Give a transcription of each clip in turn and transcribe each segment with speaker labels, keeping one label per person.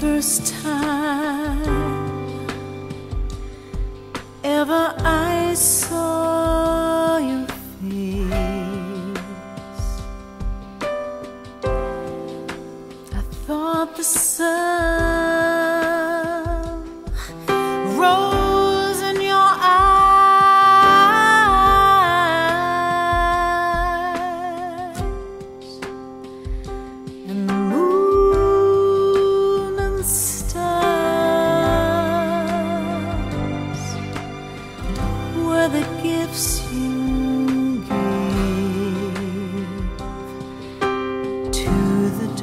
Speaker 1: first time ever I saw.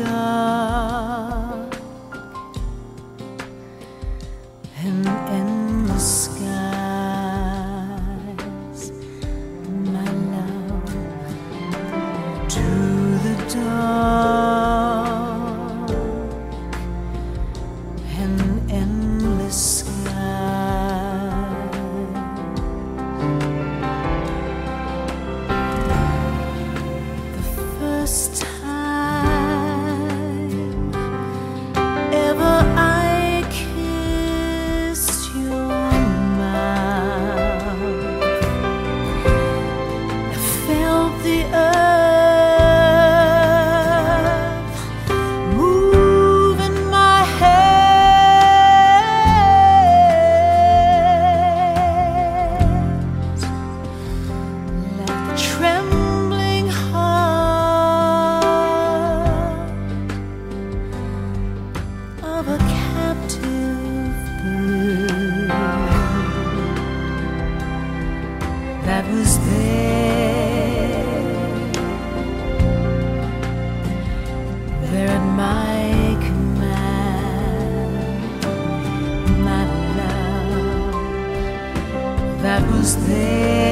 Speaker 1: dark and endless skies, my love, to the dark. was there.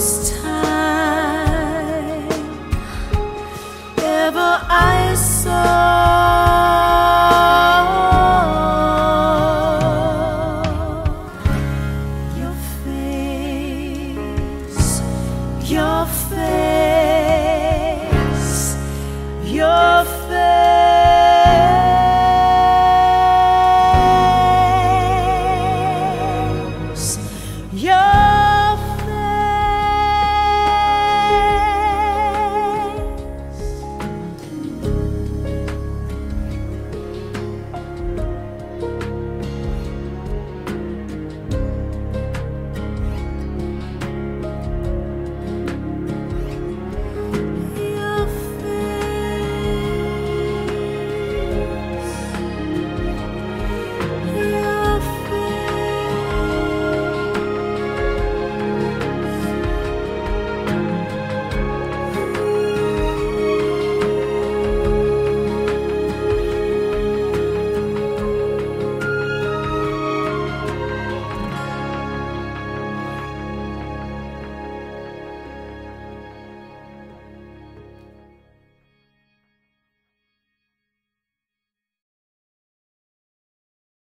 Speaker 1: Just.